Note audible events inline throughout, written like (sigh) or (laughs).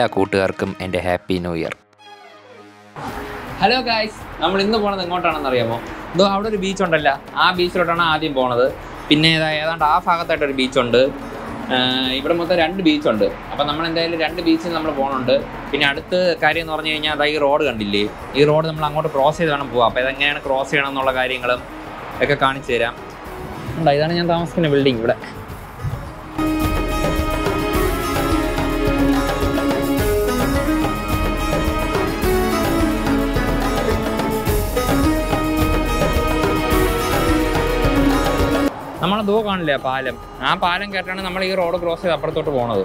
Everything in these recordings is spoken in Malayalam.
എല്ലാ കൂട്ടുകാർക്കും എന്റെ happy new year. Hello guys നമ്മൾ ഇന്ന് പോണത് എങ്ങോട്ടാണെന്ന് അറിയാമോ? ഇതോ അവിടെ ഒരു ബീച്ച് ഉണ്ടല്ലോ. ആ ബീച്ചിലോട്ടാണ് ആദ്യം പോണത്. പിന്നെ ഏതാ ഏതാണ്ട് ആ ഭാഗത്തായിട്ട് ഒരു ബീച്ചുണ്ട് ഇവിടെ മൊത്തം രണ്ട് ബീച്ചുണ്ട് അപ്പം നമ്മൾ എന്തായാലും രണ്ട് ബീച്ചിൽ നമ്മൾ പോകുന്നുണ്ട് പിന്നെ അടുത്ത കാര്യം എന്ന് പറഞ്ഞു കഴിഞ്ഞാൽ അതാ ഈ റോഡ് കണ്ടില്ലേ? ഈ റോഡ് നമ്മൾ അങ്ങോട്ട് ക്രോസ് ചെയ്ത് വേണം പോകാം അപ്പോൾ ഇതെങ്ങനെയാണ് ക്രോസ് ചെയ്യണം എന്നുള്ള കാര്യങ്ങളും ഒക്കെ കാണിച്ചു തരാം. ഇതാണ് ഞാൻ താമസിക്കുന്ന ബിൽഡിംഗ് ഇവിടെ. നമ്മൾ ദൂ പാലം? ആ പാലം കേട്ടാണ് നമ്മൾ ഈ റോഡ് ക്രോസ് ചെയ്ത് അപ്പുറത്തോട്ട് പോണത്.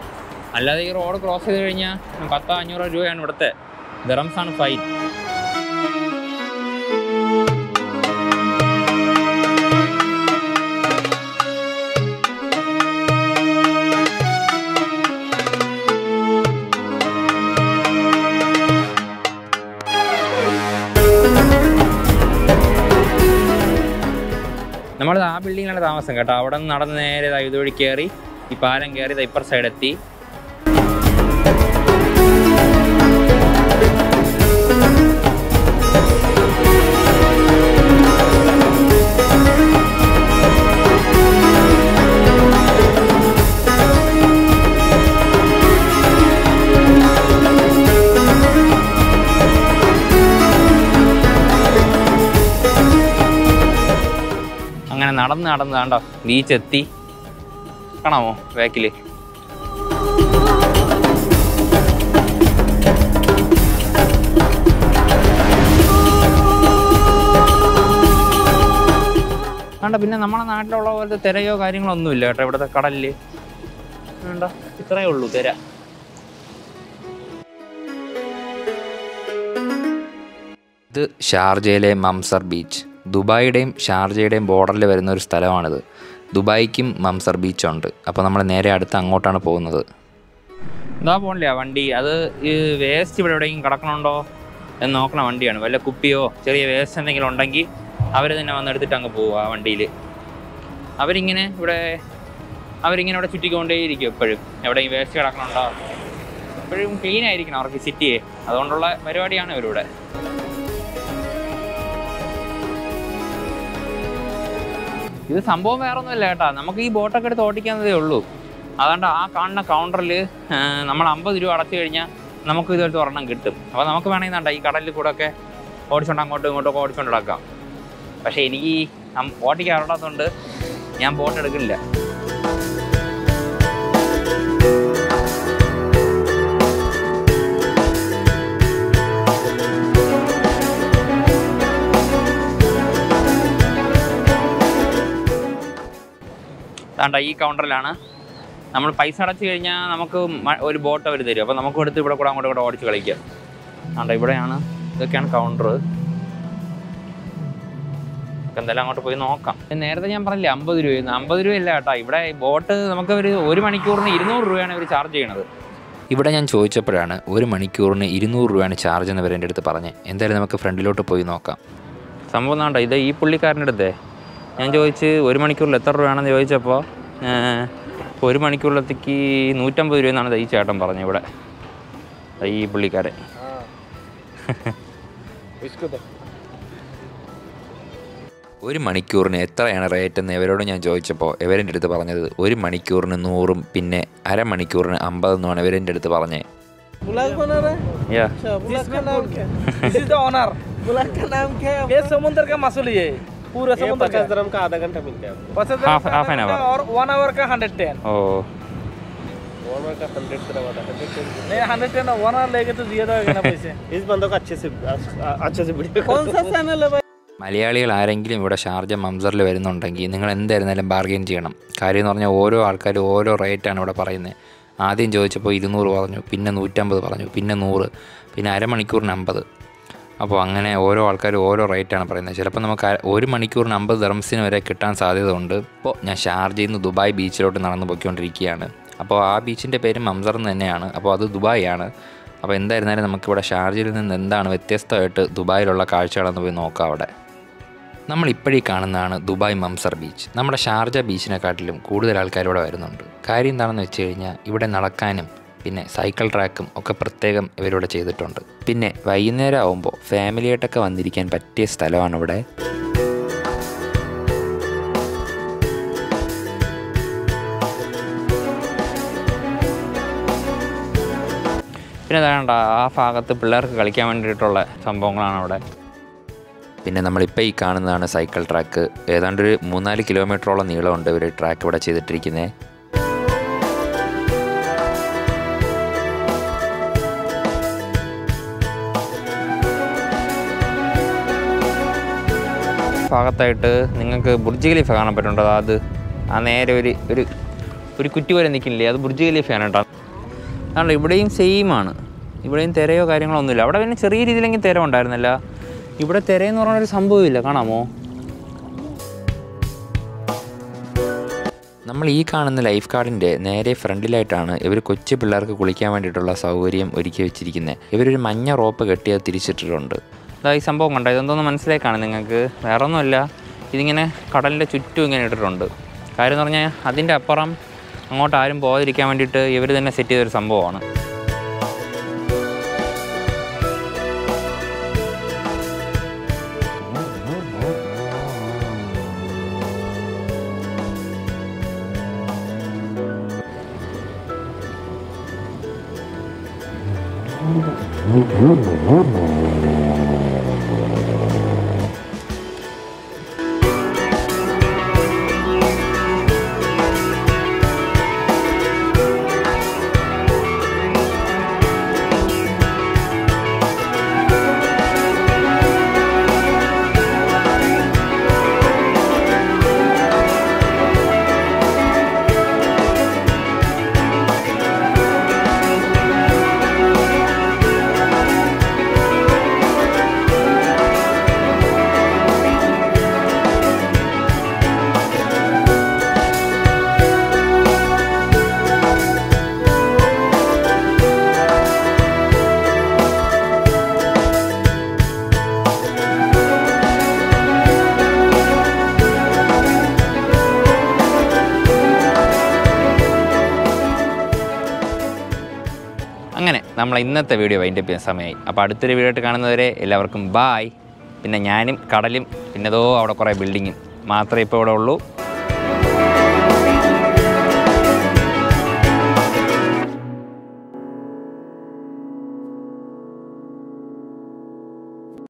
അല്ലാതെ ഈ റോഡ് ക്രോസ് ചെയ്ത് കഴിഞ്ഞാൽ പത്തോ അഞ്ഞൂറോ രൂപയാണ് ഇവിടുത്തെ. ദറംസാണ് ഫൈൻ നമ്മൾ ആ ബിൽഡിങ്ങിലാണ് താമസം കേട്ടോ. അവിടെ നിന്ന് നടന്ന് നേരെ ഇതുവഴി കയറി ഈ പാലം കയറി ഇപ്പുറ സൈഡ് എത്തി. നടന്ന് നടന്ന് കണ്ടോ ബീച്ച് എത്തി. കാണാമോ ബാക്കിൽ കണ്ട പിന്നെ നമ്മളെ നാട്ടിലുള്ള പോലത്തെ തിരയോ കാര്യങ്ങളോ ഒന്നുമില്ല കേട്ടോ ഇവിടുത്തെ കടലിൽ വേണ്ട ഇത്രയേ ഉള്ളൂ തിര. ഇത് ഷാർജയിലെ മംസർ ബീച്ച് ദുബായിയുടെയും ഷാർജയുടെയും ബോർഡറിൽ വരുന്ന ഒരു സ്ഥലമാണിത്. ദുബായിക്കും മംസർ ബീച്ചുണ്ട് അപ്പോൾ നമ്മൾ നേരെ അടുത്ത് അങ്ങോട്ടാണ് പോകുന്നത്. എന്താ പോണില്ല വണ്ടി? അത് ഈ വേസ്റ്റ് ഇവിടെ എവിടെയെങ്കിലും കിടക്കണുണ്ടോ എന്ന് നോക്കണ വണ്ടിയാണ്. വല്ല കുപ്പിയോ ചെറിയ വേസ്റ്റ് എന്തെങ്കിലും ഉണ്ടെങ്കിൽ അവർ തന്നെ വന്നെടുത്തിട്ട് അങ്ങ് പോകും ആ വണ്ടിയിൽ അവരിങ്ങനെ ഇവിടെ അവരിങ്ങനെ ഇവിടെ ചുറ്റിക്കൊണ്ടേയിരിക്കും എപ്പോഴും. എവിടെയും വേസ്റ്റ് കിടക്കണുണ്ടോ? എപ്പോഴും ക്ലീൻ ആയിരിക്കണം അവർക്ക് സിറ്റിയെ അതുകൊണ്ടുള്ള പരിപാടിയാണ് ഇവരിവിടെ. ഇത് സംഭവം വേറെ ഒന്നുമില്ല കേട്ടാ. നമുക്ക് ഈ ബോട്ടൊക്കെ എടുത്ത് ഓടിക്കാവുന്നതേ ഉള്ളൂ. അതുകൊണ്ട് ആ കാണുന്ന കൗണ്ടറിൽ നമ്മൾ അമ്പത് രൂപ അടച്ചു കഴിഞ്ഞാൽ നമുക്ക് ഇതുപോലത്തെ ഒരെണ്ണം കിട്ടും. അപ്പോൾ നമുക്ക് വേണമെങ്കിൽ ഈ കടലിൽ കൂടെ ഒക്കെ ഓടിച്ചുകൊണ്ട് അങ്ങോട്ടും ഇങ്ങോട്ടും ഒക്കെ ഓടിച്ചുകൊണ്ട് നടക്കാം. പക്ഷേ എനിക്ക് അറിയാത്തതുകൊണ്ട് ഞാൻ ബോട്ട് എടുക്കില്ല വേണ്ട ഈ കൗണ്ടറിലാണ് നമ്മൾ പൈസ അടച്ചു കഴിഞ്ഞാൽ നമുക്ക് ഒരു ബോട്ട് അവർ തരും. അപ്പോൾ നമുക്ക് എടുത്ത് ഇവിടെ കൂടെ അങ്ങോട്ട് കൂടെ ഓടിച്ച് കളിക്കാം. ആണ്ട ഇവിടെയാണ്. ഇതൊക്കെയാണ് കൗണ്ടർ എന്തായാലും അങ്ങോട്ട് പോയി നോക്കാം. നേരത്തെ ഞാൻ പറഞ്ഞില്ലേ അമ്പത് രൂപയെന്ന്. അമ്പത് രൂപയല്ല കേട്ടോ. ഇവിടെ ബോട്ട് നമുക്ക് ഒരു ഒരു മണിക്കൂറിന് ഇരുന്നൂറ് രൂപയാണ് ഇവർ ചാർജ് ചെയ്യണത്. ഇവിടെ ഞാൻ ചോദിച്ചപ്പോഴാണ് ഒരു മണിക്കൂറിന് ഇരുന്നൂറ് രൂപയാണ് ചാർജ് എന്ന് എന്റെ അടുത്ത് പറഞ്ഞത് എന്തായാലും നമുക്ക് ഫ്രണ്ടിലോട്ട് പോയി നോക്കാം. സംഭവം വേണ്ട ഇത് ഈ പുള്ളിക്കാരന്റെ അടുത്തേ. ഞാൻ ചോദിച്ച് ഒരു മണിക്കൂറിൽ എത്ര രൂപയാണെന്ന് ചോദിച്ചപ്പോൾ ഒരു മണിക്കുള്ളത്തേക്ക് നൂറ്റമ്പത് രൂപ എന്നാണ് ഈ ചേട്ടൻ പറഞ്ഞത് ഇവിടെ ഈ പുള്ളിക്കാരെ ഒരു മണിക്കൂറിന് എത്രയാണ് റേറ്റ് എന്ന് ഇവരോട് ഞാൻ ചോദിച്ചപ്പോൾ ഇവരെന്റെ അടുത്ത് പറഞ്ഞത് ഒരു മണിക്കൂറിന് നൂറും പിന്നെ അരമണിക്കൂറിന് അമ്പതെന്നുമാണ് ഇവരെന്റെ അടുത്ത് പറഞ്ഞത് ഓണർ बना रहा है യാ अच्छा बुलाग का नाम क्या दिस इज द ऑनर बुलाग का नाम क्या है ये समुद्र का मसूल है पूरा समुद्र का ग्राम का आधा घंटा मिलता है आपको पचास Half- half an hour. और वन आवर का हंड्रेड टेन ഓ वन का हंड्रेड ग्राम आधा हंड्रेड नहीं हंड्रेड टेन वन आवर लेके तो ज्यादा होगा ना पैसे (laughs) इस बंदों का अच्छे से अच्छे से वीडियो कौन सा चैनल है भाई മലയാളികൾ ആരെങ്കിലും ഇവിടെ ഷാർജ മംസറിൽ വരുന്നുണ്ടെങ്കിൽ നിങ്ങൾ എന്തായിരുന്നാലും ബാർഗെയിൻ ചെയ്യണം കാര്യം എന്ന് പറഞ്ഞാൽ ഓരോ ആൾക്കാരും ഓരോ റേറ്റാണ് ഇവിടെ പറയുന്നത് ആദ്യം ചോദിച്ചപ്പോൾ ഇരുന്നൂറ് പറഞ്ഞു പിന്നെ നൂറ്റമ്പത് പറഞ്ഞു പിന്നെ നൂറ് പിന്നെ അരമണിക്കൂറിന് അമ്പത് അപ്പോൾ അങ്ങനെ ഓരോ ആൾക്കാരും ഓരോ റേറ്റാണ് പറയുന്നത്. ചിലപ്പോൾ നമുക്ക് ഒരു മണിക്കൂറിന് അമ്പത് ദർമ്സിന് വരെ കിട്ടാൻ സാധ്യത ഉണ്ട് ഇപ്പോൾ ഞാൻ ഷാർജയിൽ നിന്ന് ദുബായ് ബീച്ചിലോട്ട് നടന്നു പോയിക്കൊണ്ടിരിക്കുകയാണ്. അപ്പോൾ ആ ബീച്ചിന്റെ പേര് മംസർ എന്ന് തന്നെയാണ്. അപ്പോൾ അത് ദുബായ് ആണ് അപ്പോൾ എന്തായിരുന്നാലും നമുക്കിവിടെ ഷാർജയിൽ നിന്ന് എന്താണ് വ്യത്യസ്തമായിട്ട് ദുബായിലുള്ള കാഴ്ചകളെന്ന് പോയി നോക്കാം അവിടെ. നമ്മൾ ഇപ്പോഴീ കാണുന്നതാണ് ദുബായ് മംസർ ബീച്ച്. നമ്മുടെ ഷാർജ ബീച്ചിനെക്കാട്ടിലും കൂടുതൽ ആൾക്കാർ ഇവിടെ വരുന്നുണ്ട്. കാര്യം എന്താണെന്ന് വെച്ച് കഴിഞ്ഞാൽ ഇവിടെ നടക്കാനും പിന്നെ സൈക്കിൾ ട്രാക്കും ഒക്കെ പ്രത്യേകം ഇവരിവിടെ ചെയ്തിട്ടുണ്ട്. പിന്നെ വൈകുന്നേരം ആവുമ്പോൾ ഫാമിലിയായിട്ടൊക്കെ വന്നിരിക്കാൻ പറ്റിയ സ്ഥലമാണ് ഇവിടെ പിന്നെ വേണ്ട ആ ഭാഗത്ത് പിള്ളേർക്ക് കളിക്കാൻ വേണ്ടിയിട്ടുള്ള സംഭവങ്ങളാണ് അവിടെ. പിന്നെ നമ്മളിപ്പോൾ ഈ കാണുന്നതാണ് സൈക്കിൾ ട്രാക്ക്. ഏതാണ്ട് ഒരു മൂന്നാൽ കിലോമീറ്ററോളം നീളമുണ്ട് ഇവർ ട്രാക്ക് ഇവിടെ ചെയ്തിട്ടിരിക്കുന്നത് ഭാഗത്തായിട്ട് നിങ്ങൾക്ക് ബുർജ് ഖലീഫ കാണാൻ പറ്റുന്നുണ്ടോ. അത് ആ നേരെ ഒരു ഒരു ഒരു കുറ്റി പോലെ നിൽക്കുന്നില്ലേ? അത് ബുർജ് ഖലീഫയാണ് കേട്ടോ. അതുകൊണ്ട് ഇവിടെയും സെയിം ആണ്. ഇവിടെയും തിരയോ കാര്യങ്ങളോ ഒന്നുമില്ല. അവിടെ പിന്നെ ചെറിയ രീതിയിലെങ്കിൽ തിര ഉണ്ടായിരുന്നില്ല. ഇവിടെ തിരയെന്ന് പറഞ്ഞൊരു സംഭവമില്ല കാണാമോ? നമ്മൾ ഈ കാണുന്ന ലൈഫ് ഗാർഡിന്റെ നേരെ ഫ്രണ്ടിലായിട്ടാണ് ഇവർ കൊച്ചു പിള്ളേർക്ക് കുളിക്കാൻ വേണ്ടിയിട്ടുള്ള സൗകര്യം ഒരുക്കി വെച്ചിരിക്കുന്നത് ഇവരൊരു മഞ്ഞ റോപ്പ് കെട്ടിയത് തിരിച്ചിട്ടിട്ടുണ്ട്. ഈ സംഭവം കണ്ടോ? ഇതെന്തോന്ന് മനസ്സിലാക്കാണ് നിങ്ങൾക്ക്? വേറെ ഒന്നുമല്ല ഇതിങ്ങനെ കടലിന്റെ ചുറ്റും ഇങ്ങനെ ഇട്ടിട്ടുണ്ട്. കാര്യം എന്ന് പറഞ്ഞാൽ അതിന്റെ അപ്പുറം അങ്ങോട്ട് ആരും പോകാതിരിക്കാൻ വേണ്ടിയിട്ട് ഇവർ തന്നെ സെറ്റ് ചെയ്തൊരു സംഭവമാണ്. അങ്ങനെ നമ്മൾ ഇന്നത്തെ വീഡിയോ വൈൻഡപ്പ് ചെയ്യാൻ സമയമായി അപ്പോൾ അടുത്തൊരു വീഡിയോ ആയിട്ട് കാണുന്നവരെ എല്ലാവർക്കും ബായ് പിന്നെ ഞാനും കടലും പിന്നെ ഏതോ അവിടെ കുറേ ബിൽഡിങ്ങും മാത്രമേ ഇപ്പോൾ ഇവിടെ ഉള്ളൂ.